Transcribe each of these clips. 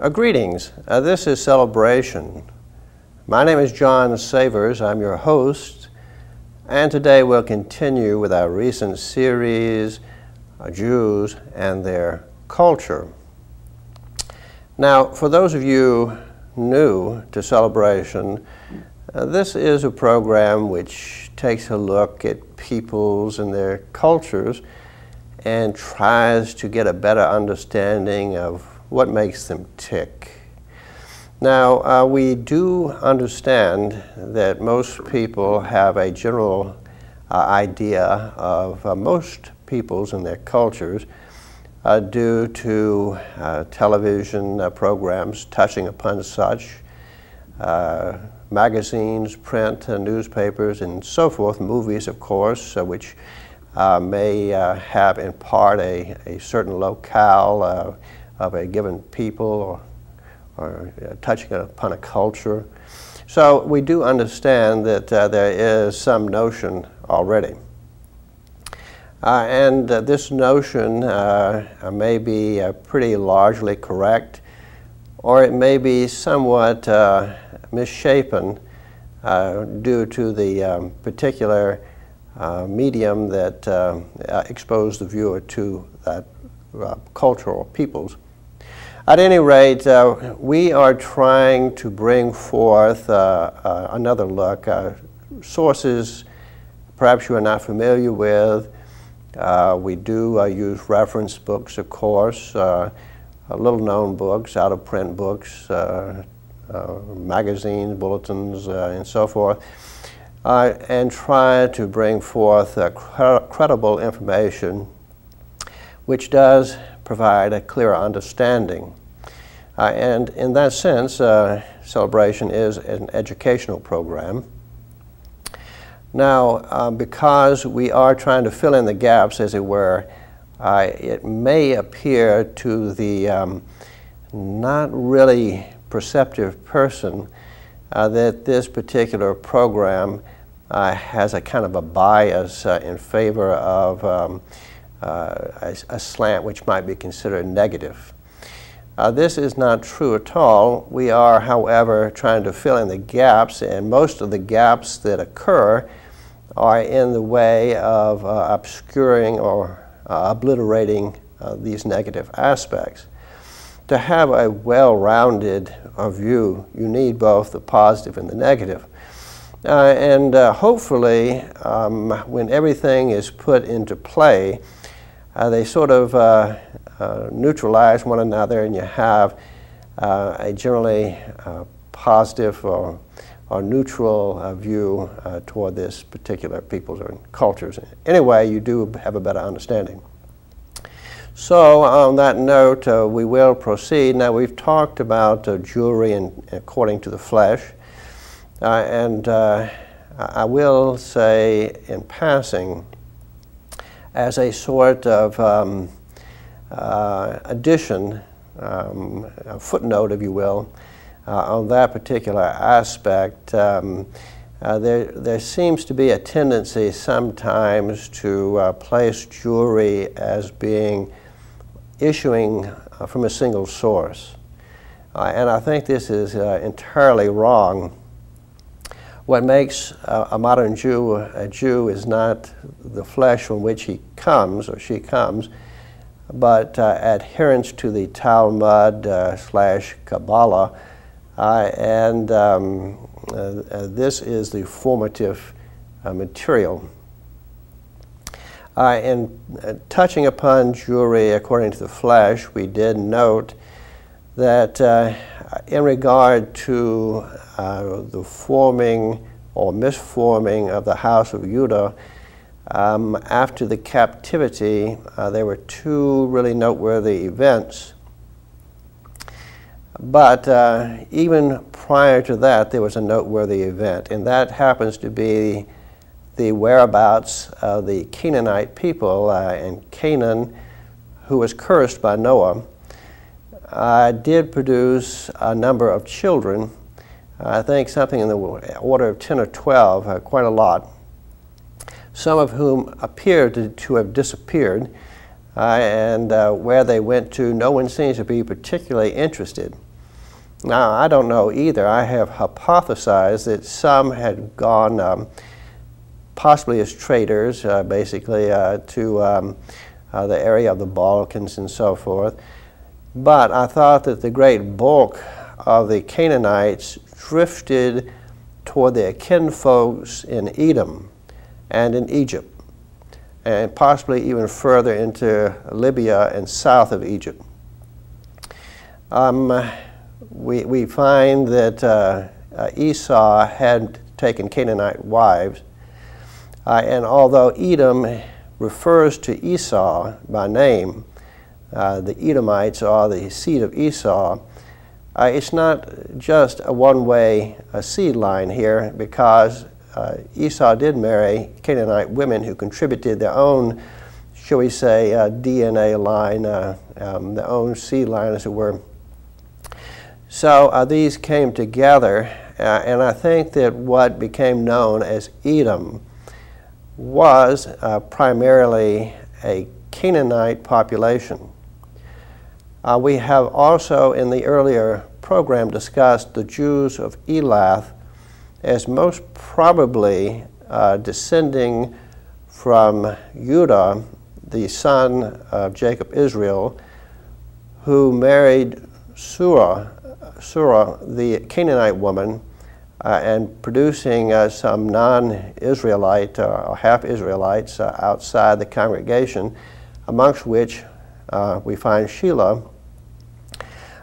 Uh, greetings. Uh, this is Celebration. My name is John Savers. I'm your host. And today we'll continue with our recent series, uh, Jews and Their Culture. Now, for those of you new to Celebration, uh, this is a program which takes a look at peoples and their cultures and tries to get a better understanding of what makes them tick. Now, uh, we do understand that most people have a general uh, idea of uh, most peoples and their cultures uh, due to uh, television uh, programs touching upon such, magazines, print, newspapers, and so forth, movies, of course, which may have in part a, a certain locale of a given people or, or uh, touching upon a culture. So we do understand that uh, there is some notion already. Uh, and uh, this notion uh, may be uh, pretty largely correct, or it may be somewhat misshapen due to the um, particular medium that exposed the viewer to that culture or peoples. At any rate, uh, we are trying to bring forth uh, uh, another look, uh, sources perhaps you are not familiar with. Uh, we do uh, use reference books, of course, little known books, out of print books, magazines, bulletins, and so forth. and try to bring forth cre credible information which does provide a clearer understanding. Uh, and in that sense, uh, Celebration is an educational program. Now, uh, because we are trying to fill in the gaps, as it were, uh, it may appear to the um, not really perceptive person uh, that this particular program uh, has a kind of a bias in favor of um, a, a, slant which might be considered negative. Uh, this is not true at all. We are, however, trying to fill in the gaps, and most of the gaps that occur are in the way of uh, obscuring or uh, obliterating uh, these negative aspects. To have a well-rounded uh, view, you need both the positive and the negative. Uh, and hopefully, um, when everything is put into play, uh, they sort of uh, uh, neutralize one another and you have a generally positive or, or neutral view toward this particular peoples or cultures. Anyway, you do have a better understanding. So on that note, uh, we will proceed. Now we've talked about uh, Jewry and according to the flesh, uh, and I will say in passing as a sort of um, uh, addition, um, a footnote, if you will, uh, on that particular aspect. Um, uh, there, there seems to be a tendency sometimes to uh, place Jewry as being issuing uh, from a single source. Uh, and I think this is entirely wrong. What makes a, a modern Jew a Jew is not the flesh from which he comes or she comes, but uh, adherence to the Talmud uh, slash Kabbalah. Uh, and um, uh, uh, this is the formative uh, material. in touching upon Jewry according to the flesh, we did note that in regard to the forming or misforming of the house of Judah, um, after the captivity, uh, there were two really noteworthy events. But uh, even prior to that, there was a noteworthy event, and that happens to be the whereabouts of the Canaanite people uh, in Canaan, who was cursed by Noah uh, did produce a number of children. I think something in the order of 10 or 12, uh, quite a lot, some of whom appeared to, to have disappeared, uh, and uh, where they went to, no one seems to be particularly interested. Now, I don't know either. I have hypothesized that some had gone um, possibly as traders, uh, basically, uh, to um, uh, the area of the Balkans and so forth. But I thought that the great bulk of the Canaanites drifted toward their kinfolks in Edom and in Egypt, and possibly even further into Libya and south of Egypt. Um, we, we find that uh, uh, Esau had taken Canaanite wives, uh, and although Edom refers to Esau by name, uh, the Edomites are the seed of Esau, uh, it's not just a one-way seed line here because uh, Esau did marry Canaanite women who contributed their own, shall we say, uh, DNA line, uh, um, their own seed line, as it were. So uh, these came together, uh, and I think that what became known as Edom was primarily a Canaanite population. Uh, we have also in the earlier program discussed the Jews of Elath as most probably uh, descending from Judah, the son of Jacob Israel, who married Surah, Surah the Canaanite woman, uh, and producing uh, some non-Israelite uh, or half-Israelites uh, outside the congregation, amongst which uh, we find Shelah.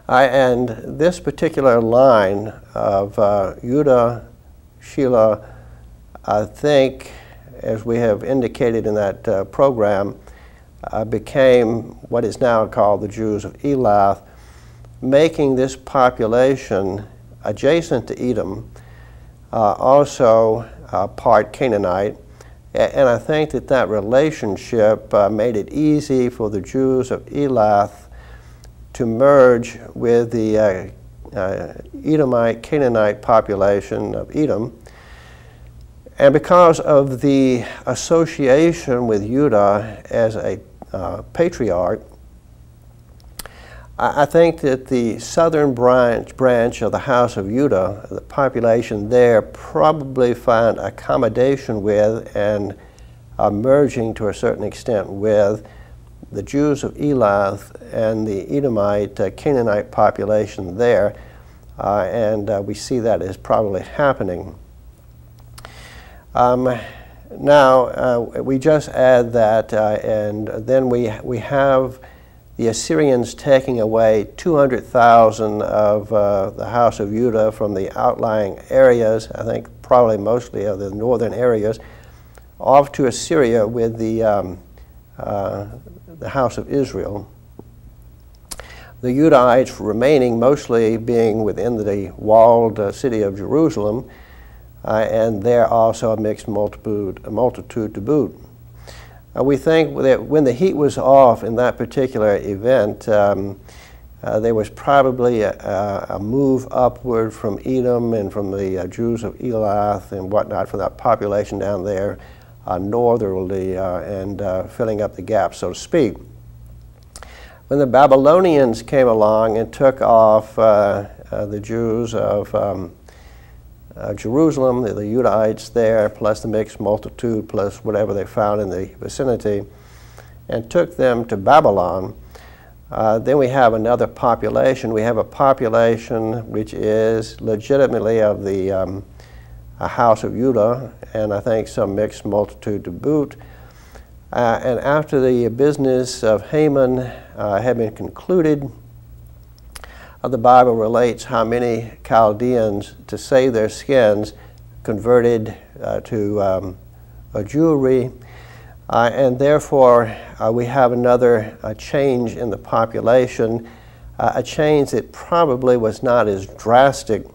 And this particular line of Judah, Shelah, I think, as we have indicated in that uh, program, uh, became what is now called the Jews of Elath, making this population adjacent to Edom uh, also uh, part Canaanite. And I think that that relationship uh, made it easy for the Jews of Elath to merge with the uh, Edomite, Canaanite population of Edom. And because of the association with Judah as a uh, patriarch, I think that the southern branch, branch of the House of Judah, the population there probably found accommodation with and uh, merging to a certain extent with the Jews of Elath and the Edomite uh, Canaanite population there, uh, and uh, we see that as probably happening. Um, now, uh, we just add that, uh, and then we, we have the Assyrians taking away 200,000 of uh, the house of Judah from the outlying areas, I think probably mostly of the northern areas, off to Assyria with the, um, the house of Israel. The Judahites remaining mostly being within the walled uh, city of Jerusalem, uh, and there also a mixed multitude, a multitude to boot. Uh, we think that when the heat was off in that particular event, um, uh, there was probably a, a, move upward from Edom and from the uh, Jews of Elath and whatnot for that population down there northerly uh, and uh, filling up the gap, so to speak. When the Babylonians came along and took off the Jews of um, uh, Jerusalem, the, the Judahites there, plus the mixed multitude, plus whatever they found in the vicinity, and took them to Babylon. Uh, then we have another population. We have a population which is legitimately of the um, house of Judah, and I think some mixed multitude to boot. Uh, and after the business of Haman uh, had been concluded, the Bible relates how many Chaldeans, to save their skins, converted uh, to um, a Jewry. Uh, and therefore, uh, we have another uh, change in the population, uh, a change that probably was not as drastic uh,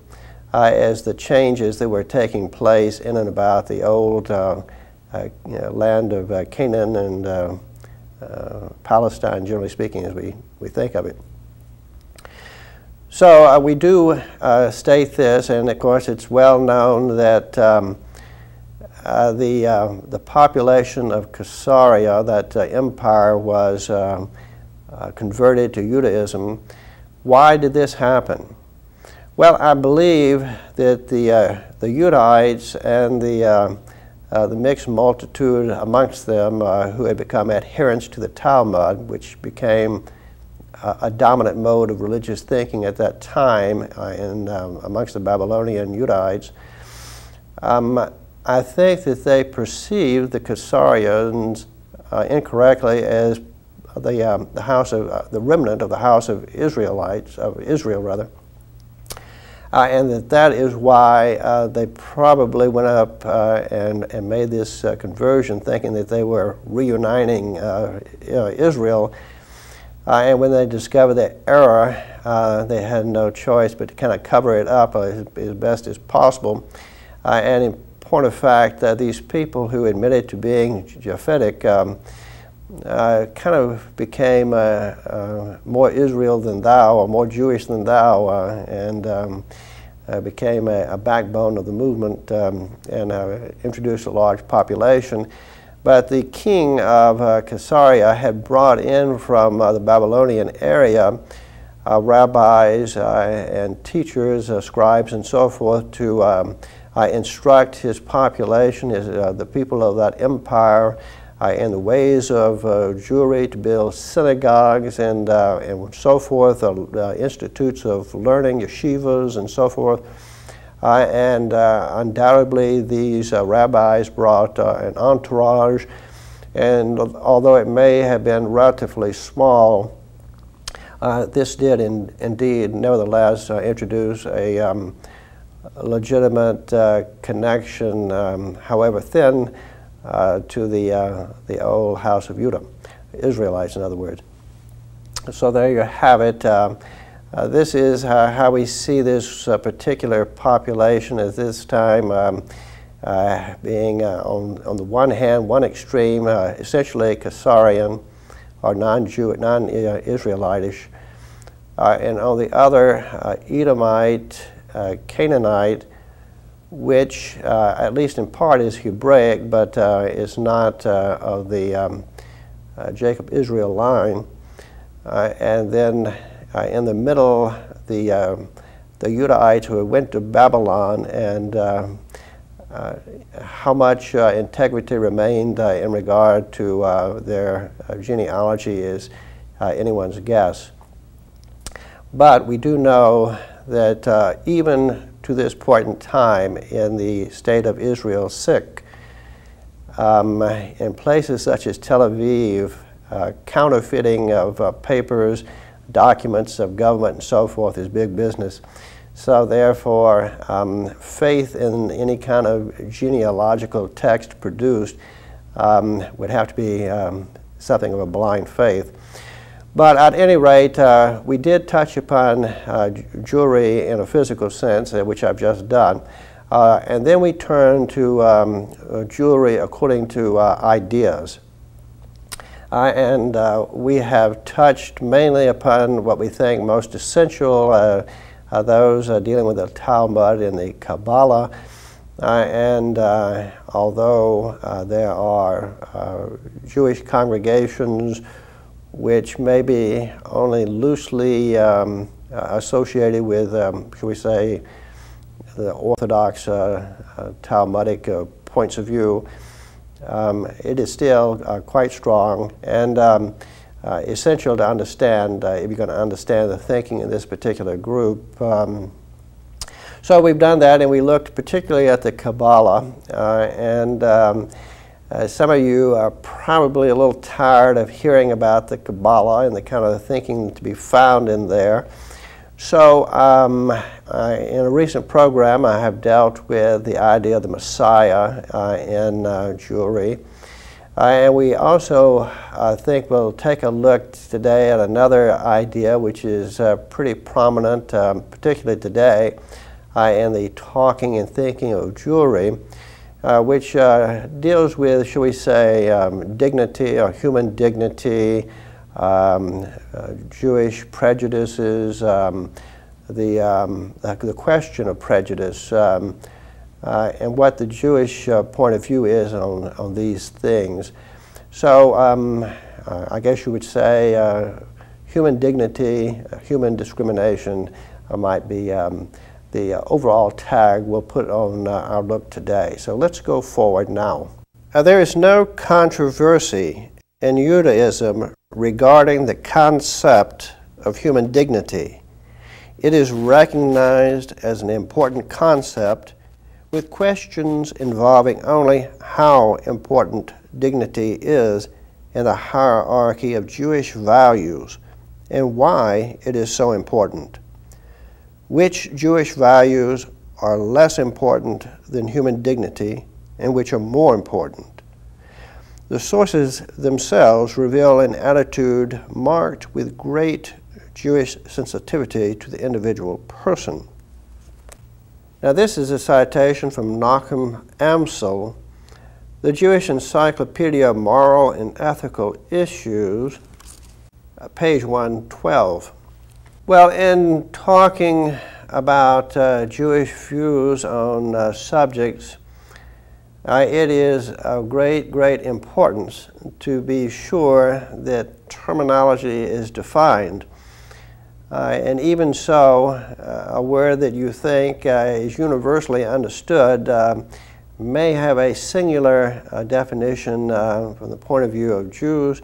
as the changes that were taking place in and about the old you know, land of Canaan and Palestine, generally speaking, as we, we think of it. So uh, we do uh, state this, and of course it's well known that um, uh, the, uh, the population of Khazaria, that uh, empire was um, uh, converted to Judaism. Why did this happen? Well, I believe that the, uh, the Judahites and the, uh, uh, the mixed multitude amongst them uh, who had become adherents to the Talmud, which became a dominant mode of religious thinking at that time uh, in, um, amongst the Babylonian Judahites, um, I think that they perceived the Khazarians uh, incorrectly as the, um, the house of the remnant of the house of Israelites of Israel rather, uh, and that that is why uh, they probably went up uh, and and made this uh, conversion, thinking that they were reuniting Israel. and when they discovered the error, they had no choice but to kind of cover it up as, as best as possible. and in point of fact, these people who admitted to being Japhetic um, uh, kind of became uh, uh, more Israel than thou, or more Jewish than thou, uh, and um, uh, became a, a, backbone of the movement um, and uh, introduced a large population. But the king of Khazaria had brought in from the Babylonian area rabbis and teachers, scribes, and so forth to um, instruct his population, his, the people of that empire, uh, in the ways of uh, Jewry to build synagogues and, uh, and so forth, institutes of learning, yeshivas and so forth. Uh, and uh, undoubtedly these uh, rabbis brought an entourage and although it may have been relatively small this did in, indeed nevertheless introduce a um, legitimate connection um, however thin uh, to the, uh, the old house of Judah, Israelites in other words. So there you have it. Um, uh, this is how we see this uh, particular population at this time um, uh, being uh, on, on the one hand, one extreme, essentially Khazarian or non-Jew, non-Israelitish, and on the other, Edomite, Canaanite, which uh, at least in part is Hebraic, but uh, is not uh, of the um, uh, Jacob Israel line. Uh, and then uh, in the middle, the, um, the Judahites who went to Babylon and how much integrity remained in regard to their genealogy is anyone's guess. But we do know that even to this point in time in the state of Israel sick. Um, in places such as Tel Aviv, uh, counterfeiting of uh, papers, documents of government and so forth is big business. So therefore, um, faith in any kind of genealogical text produced um, would have to be um, something of a blind faith. But at any rate, uh, we did touch upon uh, Jewry in a physical sense, uh, which I've just done. Uh, and then we turn to um, uh, Jewry according to uh, ideas. and we have touched mainly upon what we think most essential, those dealing with the Talmud and the Kabbalah. and although there are Jewish congregations which may be only loosely um, uh, associated with, um, shall we say, the orthodox uh, uh, Talmudic uh, points of view, um, it is still uh, quite strong and um, uh, essential to understand if you're going to understand the thinking in this particular group. Um, so we've done that and we looked particularly at the Kabbalah and um, uh, some of you are probably a little tired of hearing about the Kabbalah and the kind of thinking to be found in there. So um, I, in a recent program, I have dealt with the idea of the Messiah uh, in uh, Jewry. Uh, and we also I think we'll take a look today at another idea which is uh, pretty prominent, um, particularly today, uh, in the talking and thinking of Jewry uh, which uh, deals with, shall we say, um, dignity or human dignity, um, uh, Jewish prejudices, um, the, um, the question of prejudice, um, uh, and what the Jewish uh, point of view is on, on these things. So um, uh, I guess you would say human dignity, human discrimination might be the uh, overall tag we'll put on uh, our look today. So let's go forward now. Uh, there is no controversy in Judaism regarding the concept of human dignity. It is recognized as an important concept with questions involving only how important dignity is in the hierarchy of Jewish values and why it is so important. Which Jewish values are less important than human dignity and which are more important? The sources themselves reveal an attitude marked with great Jewish sensitivity to the individual person. Now, this is a citation from Nachum Amsel, the Jewish Encyclopedia of Moral and Ethical Issues, uh, page 112. Well, in talking about uh, Jewish views on uh, subjects, uh, it is of great, great importance to be sure that terminology is defined. Uh, and even so, uh, a word that you think is universally understood may have a singular uh, definition uh, from the point of view of Jews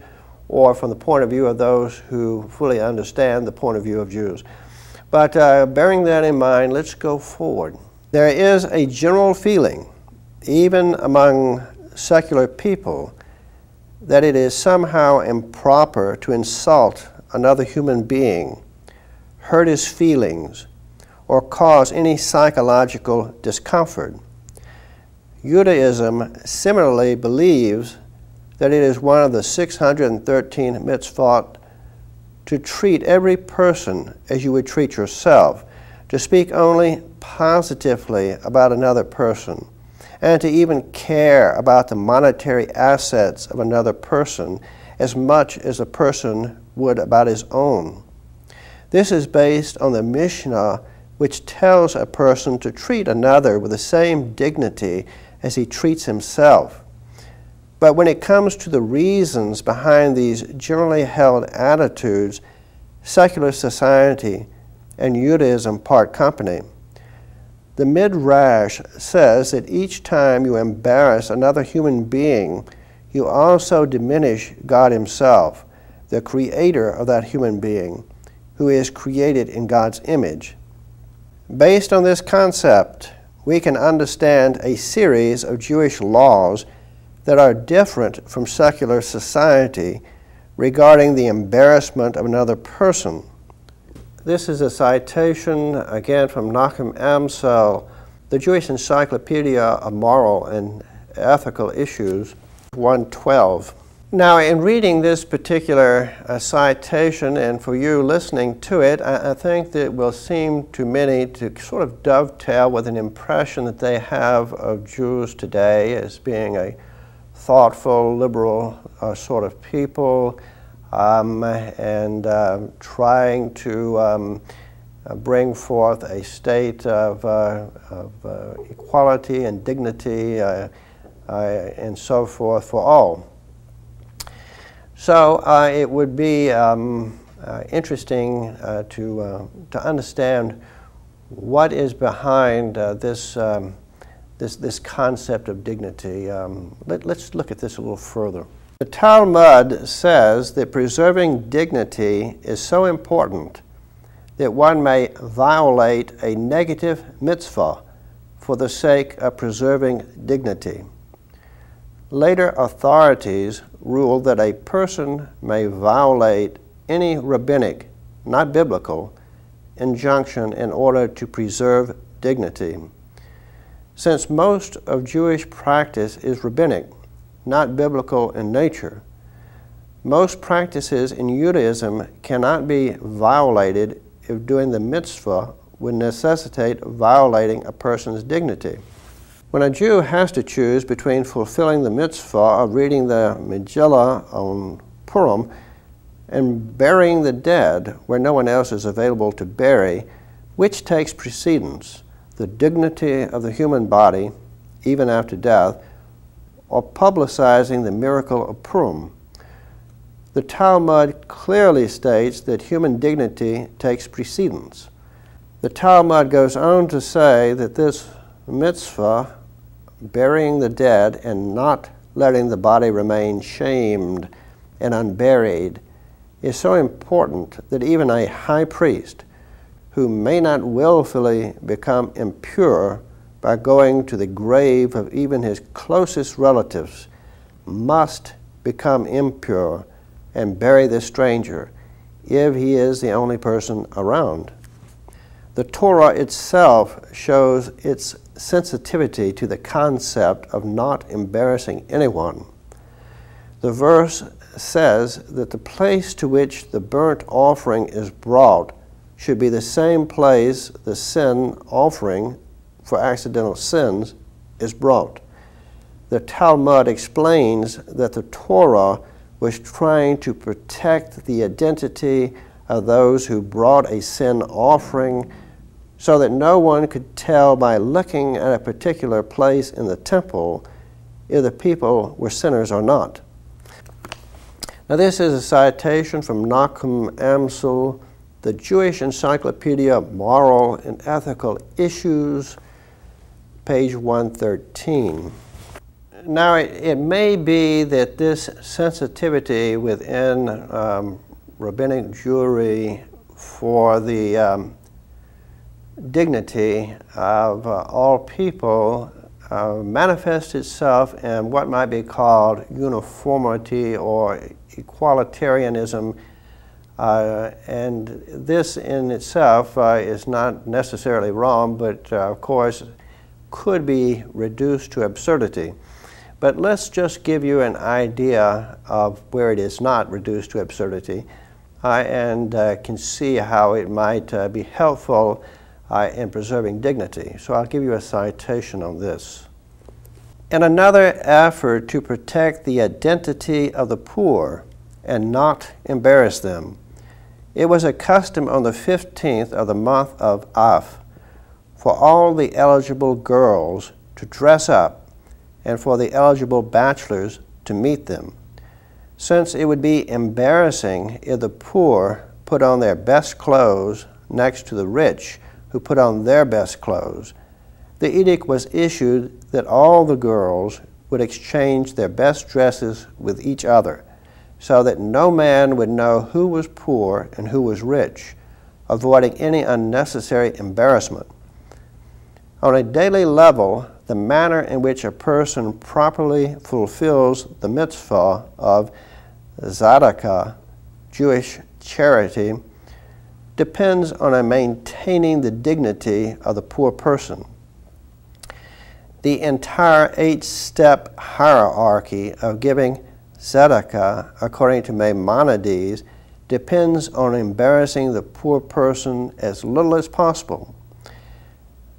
or from the point of view of those who fully understand the point of view of Jews. But uh, bearing that in mind, let's go forward. There is a general feeling, even among secular people, that it is somehow improper to insult another human being, hurt his feelings, or cause any psychological discomfort. Judaism similarly believes that it is one of the 613 mitzvot to treat every person as you would treat yourself, to speak only positively about another person, and to even care about the monetary assets of another person as much as a person would about his own. This is based on the Mishnah, which tells a person to treat another with the same dignity as he treats himself. But when it comes to the reasons behind these generally held attitudes, secular society and Judaism part company. The Midrash says that each time you embarrass another human being, you also diminish God Himself, the creator of that human being, who is created in God's image. Based on this concept, we can understand a series of Jewish laws that are different from secular society regarding the embarrassment of another person. This is a citation, again, from Nachum Amsel, the Jewish Encyclopedia of Moral and Ethical Issues, 112. Now, in reading this particular uh, citation, and for you listening to it, I, I, think that it will seem to many to sort of dovetail with an impression that they have of Jews today as being a thoughtful, liberal uh, sort of people, um, and uh, trying to um, uh, bring forth a state of, uh, of uh, equality and dignity and so forth for all. So it would be um, interesting to, to understand what is behind this, um, this, this concept of dignity. Um, let, let's look at this a little further. The Talmud says that preserving dignity is so important that one may violate a negative mitzvah for the sake of preserving dignity. Later authorities ruled that a person may violate any rabbinic, not biblical, injunction in order to preserve dignity. Since most of Jewish practice is rabbinic, not biblical in nature, most practices in Judaism cannot be violated if doing the mitzvah would necessitate violating a person's dignity. When a Jew has to choose between fulfilling the mitzvah of reading the Megillah on Purim and burying the dead where no one else is available to bury, which takes precedence, the dignity of the human body, even after death, or publicizing the miracle of Purim? The Talmud clearly states that human dignity takes precedence. The Talmud goes on to say that this mitzvah, burying the dead and not letting the body remain shamed and unburied, is so important that even a high priest who may not willfully become impure by going to the grave of even his closest relatives must become impure and bury the stranger if he is the only person around. The Torah itself shows its sensitivity to the concept of not embarrassing anyone. The verse says that the place to which the burnt offering is brought should be the same place the sin offering for accidental sins is brought. The Talmud explains that the Torah was trying to protect the identity of those who brought a sin offering so that no one could tell by looking at a particular place in the temple if the people were sinners or not. Now, this is a citation from Nachum Amsel, the Jewish Encyclopedia Moral and Ethical Issues, page 113. Now, it, it may be that this sensitivity within um, rabbinic Jewry for the um, dignity of uh, all people uh, manifests itself in what might be called uniformity or equalitarianism. Uh, and this in itself uh, is not necessarily wrong, but uh, of course could be reduced to absurdity. But let's just give you an idea of where it is not reduced to absurdity uh, and can see how it might be helpful uh, in preserving dignity. So I'll give you a citation on this. In another effort to protect the identity of the poor and not embarrass them, it was a custom on the 15th of the month of Av for all the eligible girls to dress up and for the eligible bachelors to meet them, since it would be embarrassing if the poor put on their best clothes next to the rich who put on their best clothes. The edict was issued that all the girls would exchange their best dresses with each other, so that no man would know who was poor and who was rich, avoiding any unnecessary embarrassment. On a daily level, the manner in which a person properly fulfills the mitzvah of tzedakah, Jewish charity, depends on maintaining the dignity of the poor person. The entire eight-step hierarchy of giving tzedakah, according to Maimonides, depends on embarrassing the poor person as little as possible.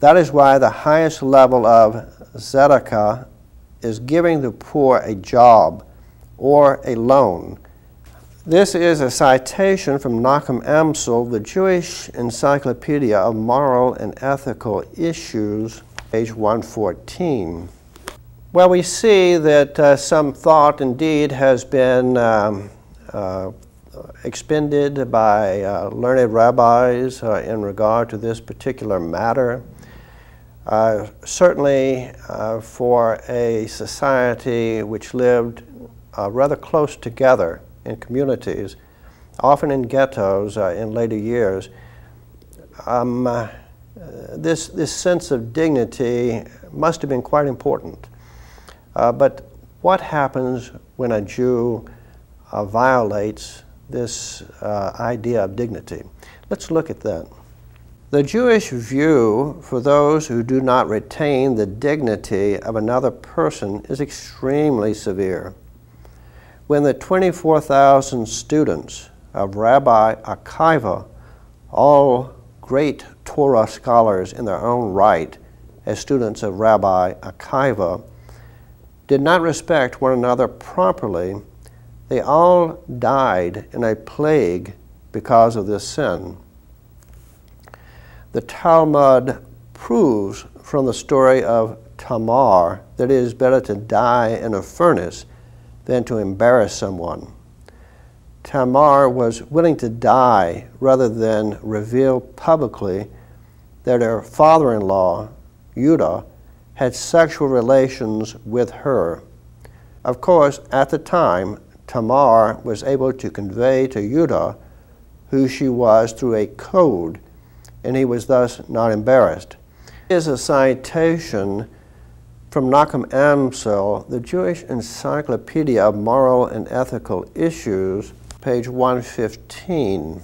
That is why the highest level of tzedakah is giving the poor a job or a loan this is a citation from Nachum Amsel, the Jewish Encyclopedia of Moral and Ethical Issues, page 114. Well, we see that uh, some thought indeed has been um, uh, expended by uh, learned rabbis uh, in regard to this particular matter. Uh, certainly, uh, for a society which lived rather close together, in communities, often in ghettos in later years, um, this, this sense of dignity must have been quite important. Uh, but what happens when a Jew uh, violates this uh, idea of dignity? Let's look at that. The Jewish view for those who do not retain the dignity of another person is extremely severe when the 24,000 students of Rabbi Akiva, all great Torah scholars in their own right, as students of Rabbi Akiva, did not respect one another properly, they all died in a plague because of this sin. The Talmud proves from the story of Tamar that it is better to die in a furnace than to embarrass someone. Tamar was willing to die rather than reveal publicly that her father-in-law, Judah, had sexual relations with her. Of course, at the time, Tamar was able to convey to Judah who she was through a code, and he was thus not embarrassed. Here's a citation from Nachum Amsel, the Jewish Encyclopedia of Moral and Ethical Issues, page 115.